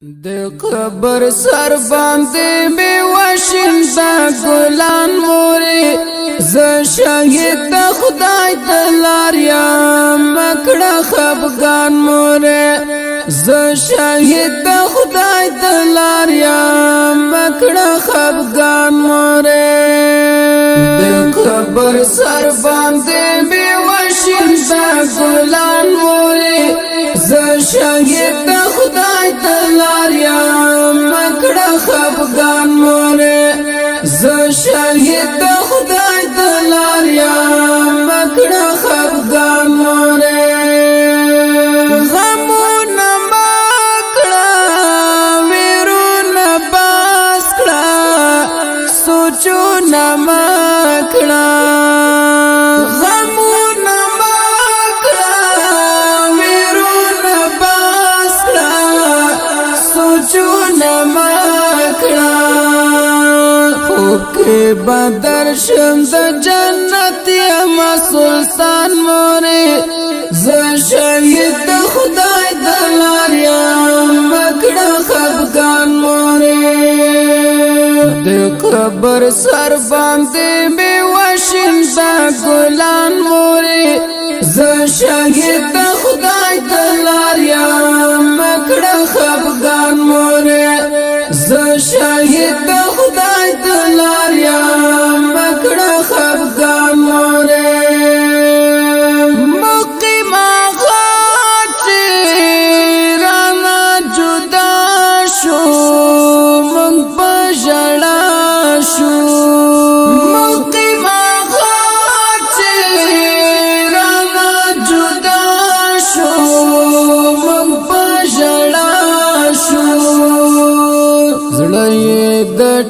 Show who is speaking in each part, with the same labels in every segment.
Speaker 1: د قبر سر باندې می واشن دا ګلان موري ز شهید خدای دلار یا مکړه خفغان موري ز شهید خدای دلار یا مکړه خفغان موري د قبر سر باندې می واشن دا ګلان موري ز شهید خفګان مونې ز شهید د خدای د لاریا مکړه خفګان مونې غمونه مکړه ويرونه باس کړه سوچونه مکړه کې بدر شم د جنت یم سلطان مورې ز شهید د خدای د لار یم مکړه خفقان مورې د قبر سر باندې می وشم د ګلان مورې ز شهید د خدای د لار یم مکړه خفقان مورې ز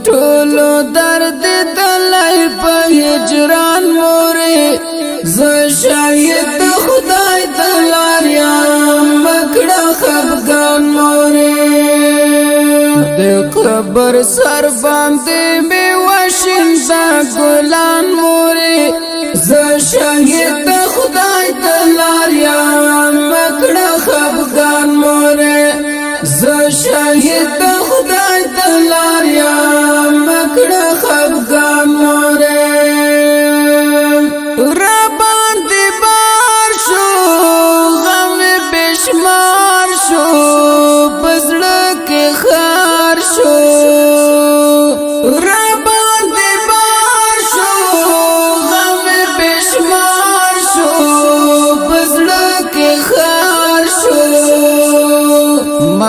Speaker 1: ټولو درد دلای په هجران مورې ز شاهد خدای دلار یا مکړه خفقان مورې د قبر سر باندې می وشین دا ګلان مورې ز شاهد خدای دلار یا مکړه خفقان مورې ز شاهد خدای دلار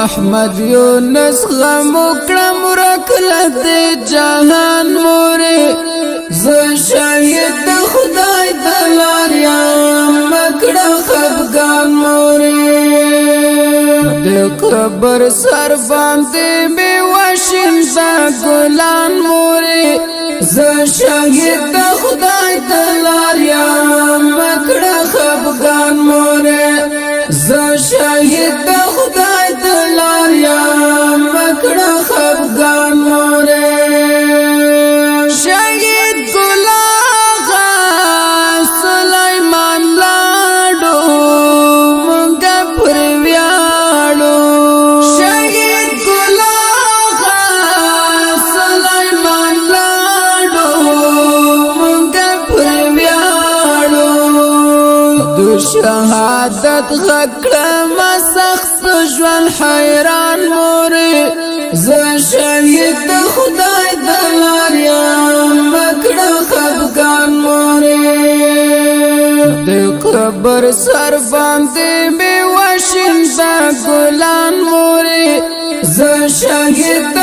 Speaker 1: احمد یونس غم کړم رکلت جهان مورې ز شهید خدای دلار یا مکړه خفګان مورې د قبر سر باندې می وشن دا ګلان مورې ز شهید خدای دلار یا مکړه خفګان مورې د شهادت غکړه ما سخت ژوند حیران مورې ز شهید د خدای د لاریا مکړه خفقان مورې د قبر سر باندې می وشن دا ګلان مورې ز شهید